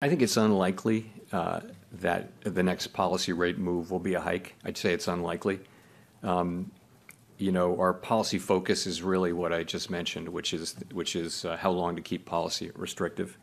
I think it's unlikely uh, that the next policy rate move will be a hike. I'd say it's unlikely. Um, you know, our policy focus is really what I just mentioned, which is which is uh, how long to keep policy restrictive.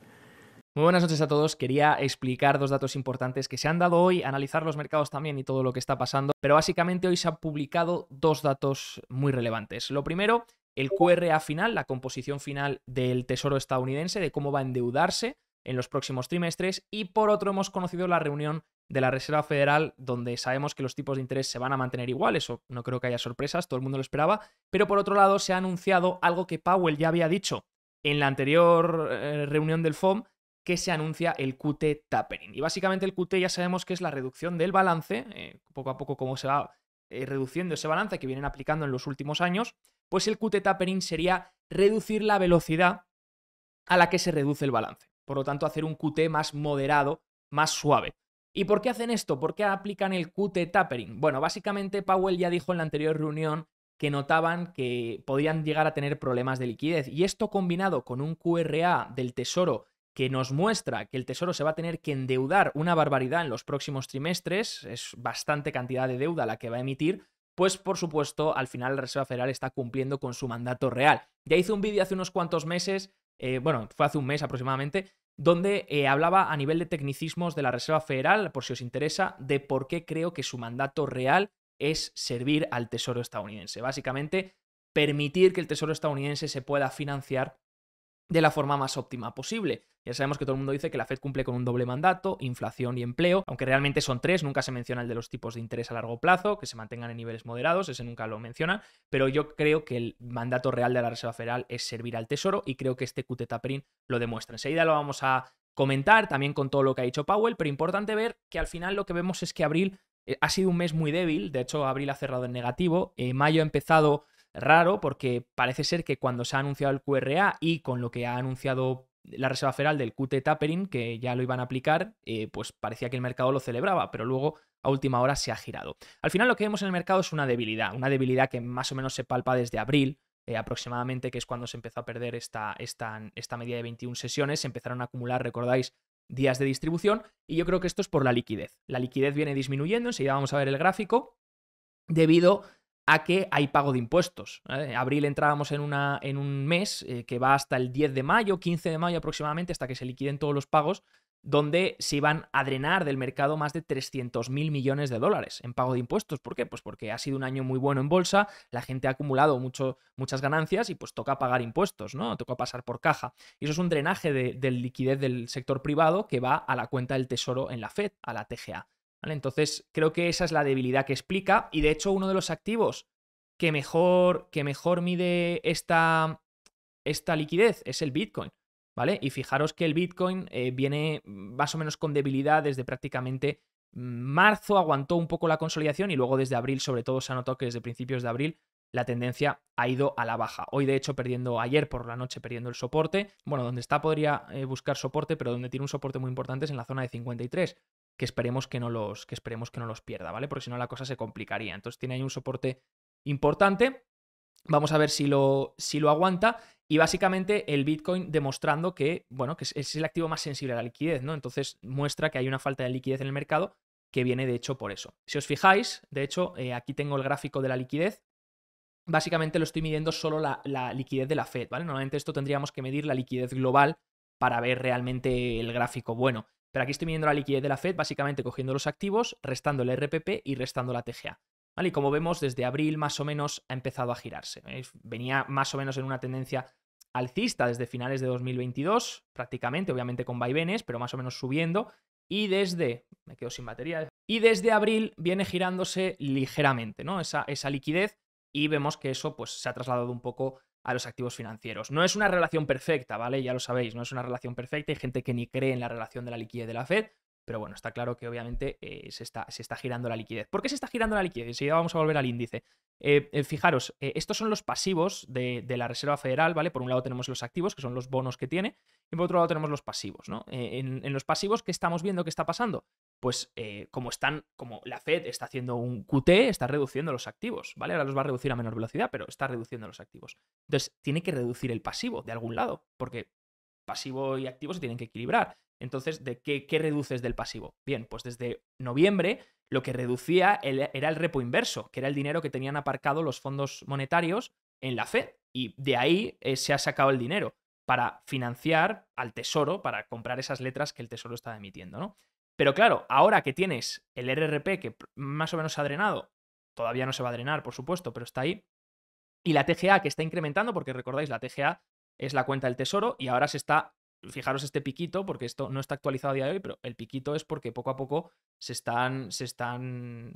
Muy buenas noches a todos. Quería explicar dos datos importantes que se han dado hoy, analizar los mercados también y todo lo que está pasando, pero básicamente hoy se han publicado dos datos muy relevantes. Lo primero, el QRA final, la composición final del Tesoro estadounidense, de cómo va a endeudarse en los próximos trimestres, y por otro hemos conocido la reunión de la Reserva Federal, donde sabemos que los tipos de interés se van a mantener iguales, o no creo que haya sorpresas, todo el mundo lo esperaba, pero por otro lado se ha anunciado algo que Powell ya había dicho en la anterior eh, reunión del FOM, que se anuncia el QT tapering. Y básicamente el QT ya sabemos que es la reducción del balance, eh, poco a poco como se va eh, reduciendo ese balance que vienen aplicando en los últimos años, pues el QT tapering sería reducir la velocidad a la que se reduce el balance. Por lo tanto, hacer un QT más moderado, más suave. ¿Y por qué hacen esto? ¿Por qué aplican el QT tapering? Bueno, básicamente Powell ya dijo en la anterior reunión que notaban que podían llegar a tener problemas de liquidez. Y esto combinado con un QRA del Tesoro que nos muestra que el Tesoro se va a tener que endeudar una barbaridad en los próximos trimestres, es bastante cantidad de deuda la que va a emitir, pues por supuesto al final la Reserva Federal está cumpliendo con su mandato real. Ya hice un vídeo hace unos cuantos meses, eh, bueno, fue hace un mes aproximadamente, donde eh, hablaba a nivel de tecnicismos de la Reserva Federal, por si os interesa, de por qué creo que su mandato real es servir al Tesoro estadounidense. Básicamente, permitir que el Tesoro estadounidense se pueda financiar de la forma más óptima posible. Ya sabemos que todo el mundo dice que la Fed cumple con un doble mandato, inflación y empleo, aunque realmente son tres, nunca se menciona el de los tipos de interés a largo plazo, que se mantengan en niveles moderados, ese nunca lo menciona, pero yo creo que el mandato real de la Reserva Federal es servir al Tesoro y creo que este QT tapering lo demuestra. Enseguida lo vamos a comentar también con todo lo que ha dicho Powell, pero importante ver que al final lo que vemos es que abril eh, ha sido un mes muy débil, de hecho abril ha cerrado en negativo, eh, mayo ha empezado raro porque parece ser que cuando se ha anunciado el QRA y con lo que ha anunciado la Reserva Federal del QT tapering, que ya lo iban a aplicar, eh, pues parecía que el mercado lo celebraba, pero luego a última hora se ha girado. Al final lo que vemos en el mercado es una debilidad, una debilidad que más o menos se palpa desde abril, eh, aproximadamente, que es cuando se empezó a perder esta, esta, esta media de 21 sesiones, se empezaron a acumular, recordáis, días de distribución, y yo creo que esto es por la liquidez. La liquidez viene disminuyendo, enseguida vamos a ver el gráfico, debido a que hay pago de impuestos. Abril entrábamos en, una, en un mes eh, que va hasta el 10 de mayo, 15 de mayo aproximadamente, hasta que se liquiden todos los pagos, donde se iban a drenar del mercado más de 300 mil millones de dólares en pago de impuestos. ¿Por qué? Pues porque ha sido un año muy bueno en bolsa, la gente ha acumulado mucho, muchas ganancias y pues toca pagar impuestos, ¿no? Toca pasar por caja. Y eso es un drenaje de liquidez del sector privado que va a la cuenta del tesoro en la Fed, a la TGA. Entonces, creo que esa es la debilidad que explica. Y de hecho, uno de los activos que mejor, que mejor mide esta, esta liquidez es el Bitcoin. ¿Vale? Y fijaros que el Bitcoin eh, viene más o menos con debilidad desde prácticamente marzo, aguantó un poco la consolidación y luego desde abril, sobre todo, se ha notado que desde principios de abril la tendencia ha ido a la baja. Hoy, de hecho, perdiendo ayer por la noche, perdiendo el soporte. Bueno, donde está podría eh, buscar soporte, pero donde tiene un soporte muy importante es en la zona de 53 que esperemos que no los, que esperemos que no los pierda, ¿vale? Porque si no la cosa se complicaría. Entonces tiene ahí un soporte importante. Vamos a ver si lo, si lo aguanta. Y básicamente el Bitcoin demostrando que, bueno, que es el activo más sensible a la liquidez, ¿no? Entonces muestra que hay una falta de liquidez en el mercado que viene de hecho por eso. Si os fijáis, de hecho, eh, aquí tengo el gráfico de la liquidez. Básicamente lo estoy midiendo solo la, la liquidez de la Fed, ¿vale? Normalmente esto tendríamos que medir la liquidez global para ver realmente el gráfico bueno. Pero aquí estoy midiendo la liquidez de la Fed, básicamente cogiendo los activos, restando el RPP y restando la TGA. ¿Vale? Y como vemos, desde abril más o menos ha empezado a girarse. Venía más o menos en una tendencia alcista desde finales de 2022, prácticamente, obviamente con vaivenes, pero más o menos subiendo. Y desde, me quedo sin batería, y desde abril viene girándose ligeramente, ¿no? Esa, esa liquidez y vemos que eso pues se ha trasladado un poco a los activos financieros. No es una relación perfecta, ¿vale? Ya lo sabéis, no es una relación perfecta. Hay gente que ni cree en la relación de la liquidez de la Fed, pero bueno, está claro que obviamente eh, se, está, se, está, girando la liquidez. ¿Por qué se está girando la liquidez? Ya vamos a volver al índice. Eh, eh, fijaros, estos son los pasivos de, la Reserva Federal, ¿vale? Por un lado tenemos los activos, que son los bonos que tiene, y por otro lado tenemos los pasivos, ¿no? En, los pasivos, ¿qué estamos viendo que está pasando? Pues eh, como están, como la Fed está haciendo un QT, está reduciendo los activos, ¿vale? Ahora los va a reducir a menor velocidad, pero está reduciendo los activos. Entonces, tiene que reducir el pasivo de algún lado, porque pasivo y activo se tienen que equilibrar. Entonces, ¿de qué, qué reduces del pasivo? Bien, pues desde noviembre lo que reducía era el repo inverso, que era el dinero que tenían aparcado los fondos monetarios en la Fed. Y de ahí eh, se ha sacado el dinero para financiar al Tesoro, para comprar esas letras que el Tesoro está emitiendo, ¿no? Pero claro, ahora que tienes el RRP que más o menos se ha drenado, todavía no se va a drenar, por supuesto, pero está ahí, y la TGA que está incrementando, porque recordáis, la TGA es la cuenta del Tesoro y ahora se está, fijaros este piquito, porque esto no está actualizado a día de hoy, pero el piquito es porque poco a poco se están, se están,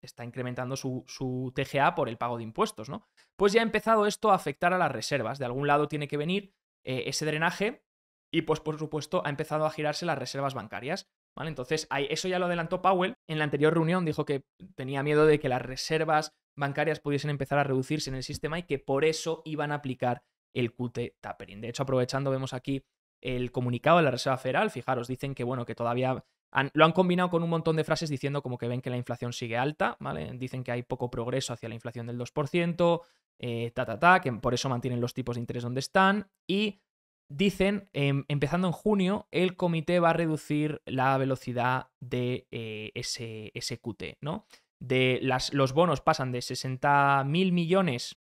está incrementando su, TGA por el pago de impuestos, ¿no? Pues ya ha empezado esto a afectar a las reservas. De algún lado tiene que venir eh, ese drenaje y pues por supuesto ha empezado a girarse las reservas bancarias. Entonces eso ya lo adelantó Powell. En la anterior reunión dijo que tenía miedo de que las reservas bancarias pudiesen empezar a reducirse en el sistema y que por eso iban a aplicar el QT tapering. De hecho, aprovechando, vemos aquí el comunicado de la Reserva Federal. Fijaros, dicen que bueno, que todavía lo han combinado con un montón de frases diciendo como que ven que la inflación sigue alta, ¿vale? Dicen que hay poco progreso hacia la inflación del 2%, eh, ta, ta, ta, que por eso mantienen los tipos de interés donde están. Y dicen, em, empezando en junio, el comité va a reducir la velocidad de eh, ese, ese, QT, ¿no? De las, los bonos pasan de 60 mil millones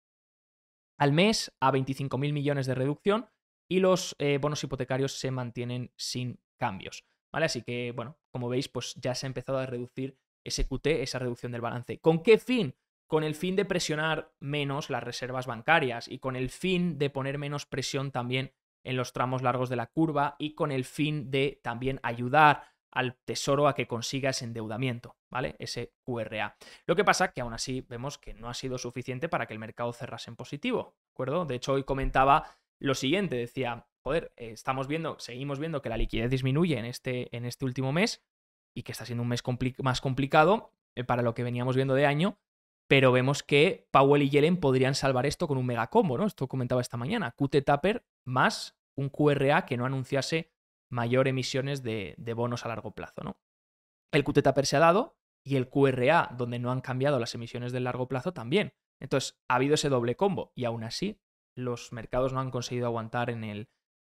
al mes a 25 mil millones de reducción y los eh, bonos hipotecarios se mantienen sin cambios. ¿Vale? Así que, bueno, como veis, pues ya se ha empezado a reducir ese QT, esa reducción del balance. ¿Con qué fin? Con el fin de presionar menos las reservas bancarias y con el fin de poner menos presión también en los tramos largos de la curva y con el fin de también ayudar al tesoro a que consiga ese endeudamiento, ¿vale? Ese QRA. Lo que pasa que aún así vemos que no ha sido suficiente para que el mercado cerrase en positivo, ¿de acuerdo? De hecho, hoy comentaba lo siguiente, decía, joder, eh, estamos viendo, seguimos viendo que la liquidez disminuye en este, en este último mes y que está siendo un mes más complicado eh, para lo que veníamos viendo de año, pero vemos que Powell y Yellen podrían salvar esto con un mega combo, ¿no? Esto comentaba esta mañana, QT Tapper más un QRA que no anunciase mayor emisiones de, bonos a largo plazo, ¿no? El QT Tapper se ha dado y el QRA, donde no han cambiado las emisiones del largo plazo, también. Entonces, ha habido ese doble combo y aún así los mercados no han conseguido aguantar en el,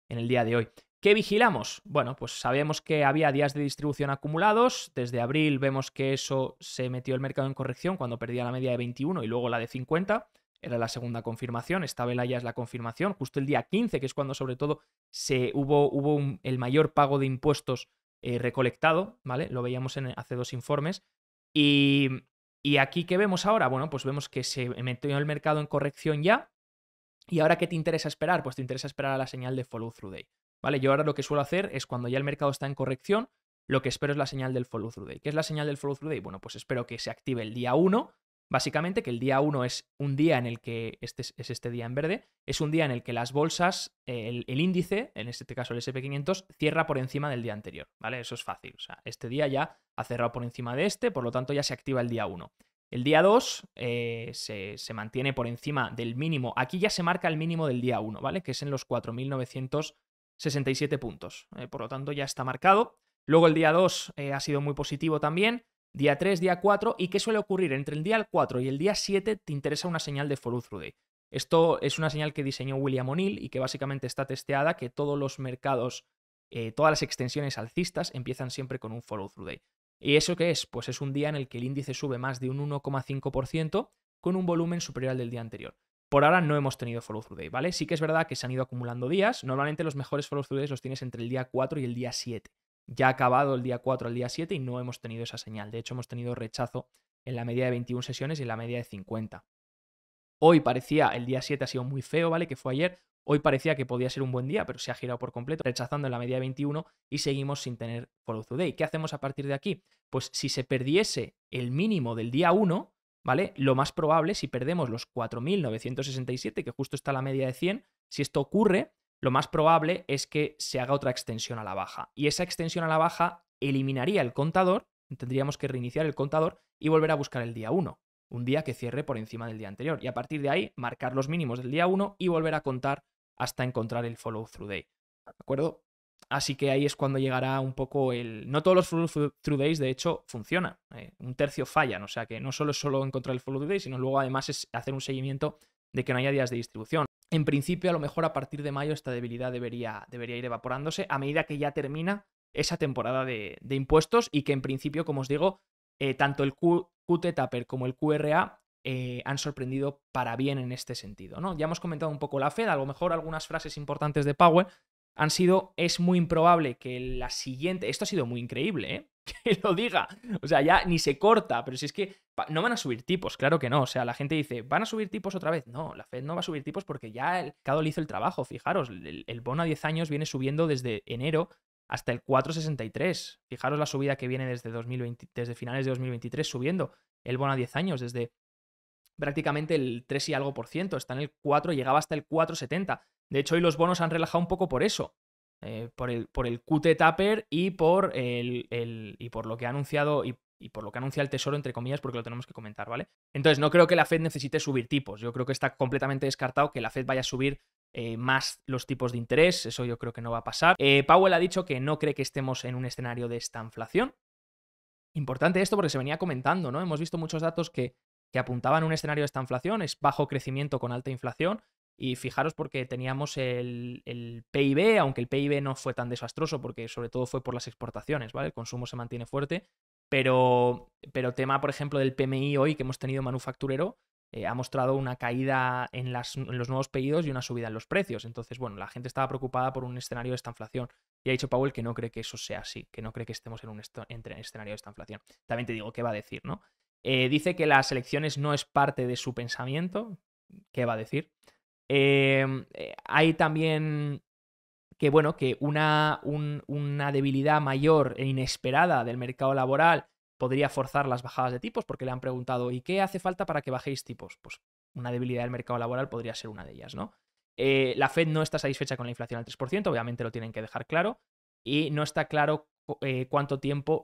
en el día de hoy. ¿Qué vigilamos? Bueno, pues sabemos que había días de distribución acumulados. Desde abril vemos que eso se metió el mercado en corrección cuando perdía la media de 21 y luego la de 50. Era la segunda confirmación. Esta vela ya es la confirmación. Justo el día 15, que es cuando sobre todo se hubo, hubo el mayor pago de impuestos eh, recolectado, ¿vale? Lo veíamos en, hace dos informes. Y, y aquí, ¿qué vemos ahora? Bueno, pues vemos que se metió el mercado en corrección ya. ¿Y ahora qué te interesa esperar? Pues te interesa esperar a la señal de follow through day. ¿Vale? Yo ahora lo que suelo hacer es cuando ya el mercado está en corrección, lo que espero es la señal del follow through day. ¿Qué es la señal del follow through day? Bueno, pues espero que se active el día 1. Básicamente que el día 1 es un día en el que, este es este día en verde, es un día en el que las bolsas, el, índice, en este caso el SP500, cierra por encima del día anterior, ¿vale? Eso es fácil, o sea, este día ya ha cerrado por encima de este, por lo tanto ya se activa el día 1. El día 2 eh, se, mantiene por encima del mínimo. Aquí ya se marca el mínimo del día 1, ¿vale? Que es en los 4.967 puntos. Eh, por lo tanto, ya está marcado. Luego el día 2 eh, ha sido muy positivo también. Día 3, día 4. ¿Y qué suele ocurrir? Entre el día 4 y el día 7 te interesa una señal de follow through day. Esto es una señal que diseñó William O'Neill y que básicamente está testeada que todos los mercados, todas las extensiones alcistas empiezan siempre con un follow through day. ¿Y eso qué es? Pues es un día en el que el índice sube más de un 1,5% con un volumen superior al del día anterior. Por ahora no hemos tenido follow through day, ¿vale? Sí que es verdad que se han ido acumulando días. Normalmente los mejores follow through days los tienes entre el día 4 y el día 7. Ya ha acabado el día 4 al día 7 y no hemos tenido esa señal. De hecho, hemos tenido rechazo en la media de 21 sesiones y en la media de 50. Hoy parecía, el día 7 ha sido muy feo, ¿vale? Que fue ayer. Hoy parecía que podía ser un buen día, pero se ha girado por completo, rechazando en la media de 21 y seguimos sin tener follow through day. ¿Qué hacemos a partir de aquí? Pues si se perdiese el mínimo del día 1, ¿vale? Lo más probable, si perdemos los 4.967, que justo está la media de 100, si esto ocurre, lo más probable es que se haga otra extensión a la baja. Y esa extensión a la baja eliminaría el contador, tendríamos que reiniciar el contador y volver a buscar el día 1 un día que cierre por encima del día anterior. Y a partir de ahí, marcar los mínimos del día 1 y volver a contar hasta encontrar el follow through day. ¿De acuerdo? Así que ahí es cuando llegará un poco el... No todos los follow through days, de hecho, funcionan. Eh, un tercio fallan. O sea que no solo es solo encontrar el follow through day, sino luego además es hacer un seguimiento de que no haya días de distribución. En principio, a lo mejor a partir de mayo esta debilidad debería, debería ir evaporándose. A medida que ya termina esa temporada de, impuestos y que en principio, como os digo, eh, tanto el QT Taper como el QRA eh, han sorprendido para bien en este sentido. ¿no? Ya hemos comentado un poco la Fed, a lo mejor algunas frases importantes de Powell han sido, es muy improbable que la siguiente, esto ha sido muy increíble, ¿eh? que lo diga, o sea, ya ni se corta, pero si es que no van a subir tipos, claro que no, o sea, la gente dice, ¿van a subir tipos otra vez? No, la Fed no va a subir tipos porque ya el mercado le hizo el trabajo, fijaros, el, bono a 10 años viene subiendo desde enero hasta el 4,63. Fijaros la subida que viene desde, 2020, desde finales de 2023 subiendo el bono a 10 años, desde prácticamente el 3 y algo por ciento, está en el 4, llegaba hasta el 4,70. De hecho, hoy los bonos han relajado un poco por eso, eh, por, el, por el QT Tapper y por, el, el, y por lo que ha anunciado y, por lo que anuncia el Tesoro, entre comillas, porque lo tenemos que comentar, ¿vale? Entonces, no creo que la Fed necesite subir tipos. Yo creo que está completamente descartado que la Fed vaya a subir eh, más los tipos de interés, eso yo creo que no va a pasar. Eh, Powell ha dicho que no cree que estemos en un escenario de esta inflación. Importante esto porque se venía comentando, ¿no? Hemos visto muchos datos que, que apuntaban a un escenario de esta inflación, es bajo crecimiento con alta inflación. Y fijaros porque teníamos el, el, PIB, aunque el PIB no fue tan desastroso porque sobre todo fue por las exportaciones, ¿vale? El consumo se mantiene fuerte. Pero, pero tema, por ejemplo, del PMI hoy que hemos tenido manufacturero, eh, ha mostrado una caída en, las, en, los nuevos pedidos y una subida en los precios. Entonces, bueno, la gente estaba preocupada por un escenario de esta inflación. Y ha dicho Powell que no cree que eso sea así, que no cree que estemos en un escenario de esta inflación. También te digo, ¿qué va a decir, no? Eh, dice que las elecciones no es parte de su pensamiento. ¿Qué va a decir? Eh, hay también que, bueno, que una, un, una debilidad mayor e inesperada del mercado laboral podría forzar las bajadas de tipos, porque le han preguntado, ¿y qué hace falta para que bajéis tipos? Pues una debilidad del mercado laboral podría ser una de ellas, ¿no? Eh, la Fed no está satisfecha con la inflación al 3%, obviamente lo tienen que dejar claro, y no está claro eh, cuánto tiempo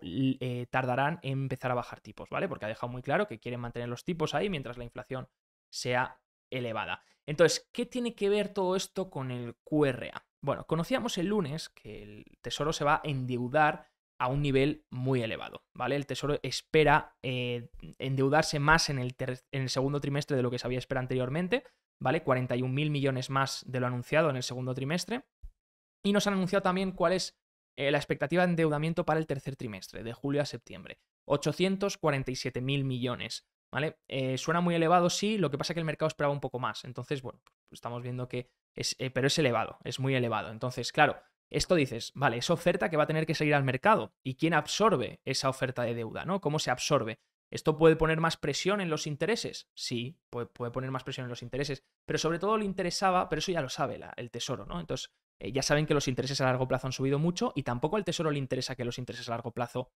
tardarán en empezar a bajar tipos, ¿vale? Porque ha dejado muy claro que quieren mantener los tipos ahí mientras la inflación sea elevada. Entonces, ¿qué tiene que ver todo esto con el QRA? Bueno, conocíamos el lunes que el Tesoro se va a endeudar a un nivel muy elevado, ¿vale? El Tesoro espera eh, endeudarse más en el, segundo trimestre de lo que se había esperado anteriormente, ¿vale? 41 mil millones más de lo anunciado en el segundo trimestre. Y nos han anunciado también cuál es eh, la expectativa de endeudamiento para el tercer trimestre, de julio a septiembre. 847 mil millones, ¿vale? Eh, suena muy elevado, sí, lo que pasa es que el mercado esperaba un poco más. Entonces, bueno, estamos viendo que es, eh, pero es elevado, es muy elevado. Entonces, claro, esto dices, vale, es oferta que va a tener que salir al mercado. ¿Y quién absorbe esa oferta de deuda? ¿no? ¿Cómo se absorbe? ¿Esto puede poner más presión en los intereses? Sí, puede, puede, poner más presión en los intereses, pero sobre todo le interesaba, pero eso ya lo sabe el Tesoro, ¿no? Entonces, eh, ya saben que los intereses a largo plazo han subido mucho y tampoco al Tesoro le interesa que los intereses a largo plazo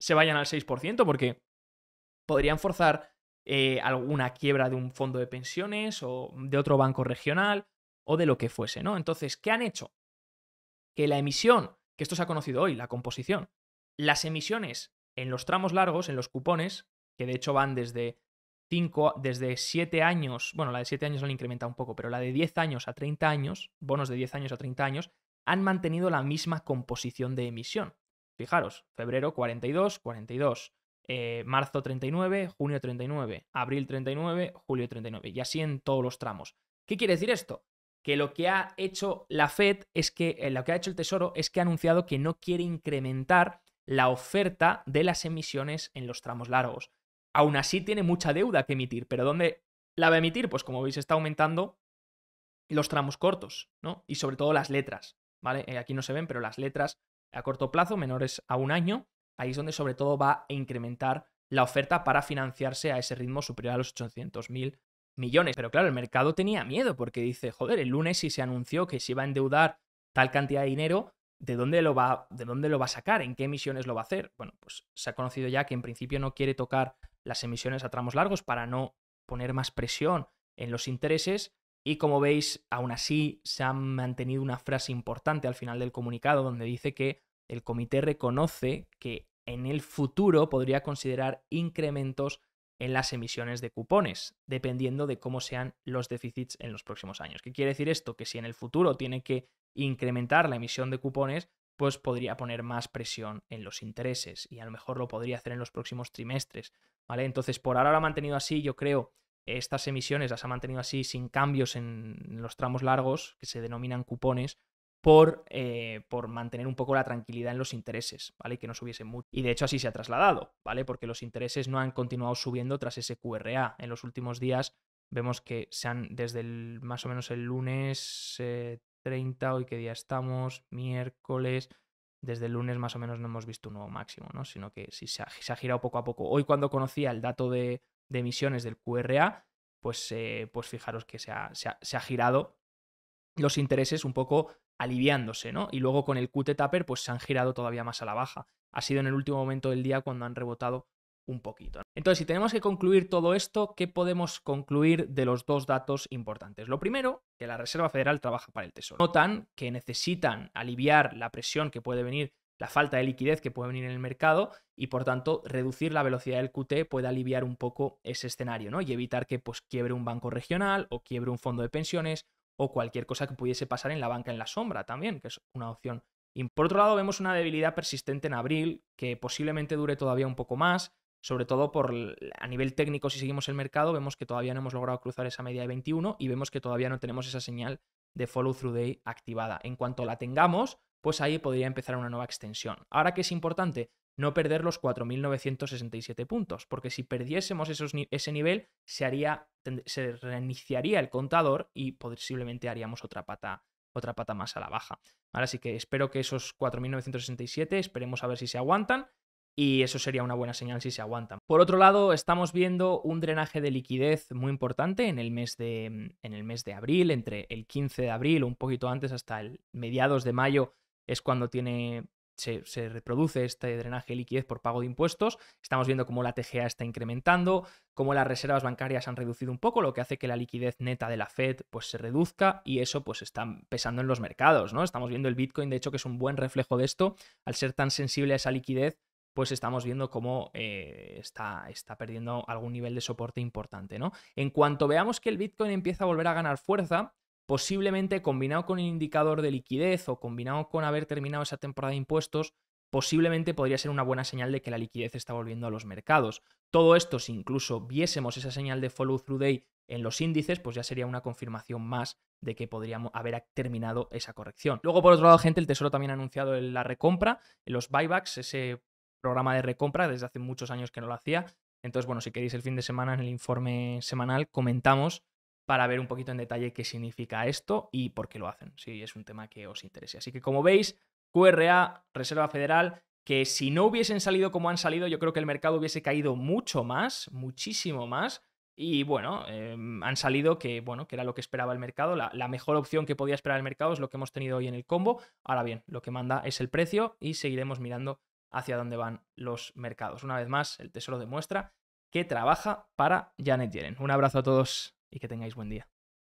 se vayan al 6%, porque podrían forzar eh, alguna quiebra de un fondo de pensiones o de otro banco regional o de lo que fuese, ¿no? Entonces, ¿qué han hecho? Que la emisión, que esto se ha conocido hoy, la composición, las emisiones en los tramos largos, en los cupones, que de hecho van desde 5, desde 7 años, bueno, la de 7 años lo han incrementado un poco, pero la de 10 años a 30 años, bonos de 10 años a 30 años, han mantenido la misma composición de emisión. Fijaros, febrero 42, 42, eh, marzo 39, junio 39, abril 39, julio 39, y así en todos los tramos. ¿Qué quiere decir esto? que lo que ha hecho la Fed es que, eh, lo que ha hecho el Tesoro es que ha anunciado que no quiere incrementar la oferta de las emisiones en los tramos largos. Aún así tiene mucha deuda que emitir, pero ¿dónde la va a emitir? Pues como veis está aumentando los tramos cortos, ¿no? Y sobre todo las letras, ¿vale? Eh, aquí no se ven, pero las letras a corto plazo, menores a un año, ahí es donde sobre todo va a incrementar la oferta para financiarse a ese ritmo superior a los 800.000 millones. Pero claro, el mercado tenía miedo porque dice, joder, el lunes si se anunció que se iba a endeudar tal cantidad de dinero, ¿de dónde lo va, de dónde lo va a sacar? ¿En qué emisiones lo va a hacer? Bueno, pues se ha conocido ya que en principio no quiere tocar las emisiones a tramos largos para no poner más presión en los intereses. Y como veis, aún así se ha mantenido una frase importante al final del comunicado donde dice que el comité reconoce que en el futuro podría considerar incrementos en las emisiones de cupones, dependiendo de cómo sean los déficits en los próximos años. ¿Qué quiere decir esto? Que si en el futuro tiene que incrementar la emisión de cupones, pues podría poner más presión en los intereses y a lo mejor lo podría hacer en los próximos trimestres, ¿vale? Entonces, por ahora lo ha mantenido así, yo creo, estas emisiones las ha mantenido así sin cambios en los tramos largos, que se denominan cupones, por, eh, por mantener un poco la tranquilidad en los intereses, ¿vale? Y que no subiesen mucho. Y de hecho así se ha trasladado, ¿vale? Porque los intereses no han continuado subiendo tras ese QRA. En los últimos días vemos que se han, desde el, más o menos el lunes 30, eh, hoy qué día estamos, miércoles, desde el lunes más o menos no hemos visto un nuevo máximo, ¿no? Sino que sí se ha, girado poco a poco. Hoy cuando conocía el dato de, emisiones del QRA, pues, eh, pues fijaros que se ha, se ha girado los intereses un poco aliviándose, ¿no? Y luego con el QT Tapper pues se han girado todavía más a la baja. Ha sido en el último momento del día cuando han rebotado un poquito. Entonces, si tenemos que concluir todo esto, ¿qué podemos concluir de los dos datos importantes? Lo primero, que la Reserva Federal trabaja para el Tesoro. Notan que necesitan aliviar la presión que puede venir, la falta de liquidez que puede venir en el mercado y por tanto reducir la velocidad del QT puede aliviar un poco ese escenario, ¿no? Y evitar que pues quiebre un banco regional o quiebre un fondo de pensiones o cualquier cosa que pudiese pasar en la banca en la sombra también, que es una opción. Y por otro lado, vemos una debilidad persistente en abril, que posiblemente dure todavía un poco más, sobre todo por a nivel técnico, si seguimos el mercado, vemos que todavía no hemos logrado cruzar esa media de 21 y vemos que todavía no tenemos esa señal de follow through day activada. En cuanto la tengamos, pues ahí podría empezar una nueva extensión. Ahora que es importante no perder los 4.967 puntos, porque si perdiésemos ese nivel, se, haría, se reiniciaría el contador y posiblemente haríamos otra pata, otra pata más a la baja. Ahora sí que espero que esos 4.967, esperemos a ver si se aguantan, y eso sería una buena señal si se aguantan. Por otro lado, estamos viendo un drenaje de liquidez muy importante en el mes de, en el mes de abril, entre el 15 de abril o un poquito antes hasta el mediados de mayo es cuando tiene se, reproduce este drenaje de liquidez por pago de impuestos. Estamos viendo cómo la TGA está incrementando, cómo las reservas bancarias han reducido un poco, lo que hace que la liquidez neta de la Fed pues, se reduzca y eso pues está pesando en los mercados. ¿no? Estamos viendo el Bitcoin, de hecho, que es un buen reflejo de esto. Al ser tan sensible a esa liquidez, pues estamos viendo cómo eh, está, está, perdiendo algún nivel de soporte importante. ¿no? En cuanto veamos que el Bitcoin empieza a volver a ganar fuerza, posiblemente combinado con el indicador de liquidez o combinado con haber terminado esa temporada de impuestos, posiblemente podría ser una buena señal de que la liquidez está volviendo a los mercados. Todo esto, si incluso viésemos esa señal de follow through day en los índices, pues ya sería una confirmación más de que podríamos haber terminado esa corrección. Luego, por otro lado, gente, el Tesoro también ha anunciado la recompra, los buybacks, ese programa de recompra, desde hace muchos años que no lo hacía. Entonces, bueno, si queréis el fin de semana en el informe semanal, comentamos para ver un poquito en detalle qué significa esto y por qué lo hacen, si es un tema que os interese. Así que como veis, QRA, Reserva Federal, que si no hubiesen salido como han salido, yo creo que el mercado hubiese caído mucho más, muchísimo más. Y bueno, em, han salido que, bueno, que era lo que esperaba el mercado. La, la, mejor opción que podía esperar el mercado es lo que hemos tenido hoy en el combo. Ahora bien, lo que manda es el precio y seguiremos mirando hacia dónde van los mercados. Una vez más, el Tesoro demuestra que trabaja para Janet Yellen. Un abrazo a todos y que tengáis buen día.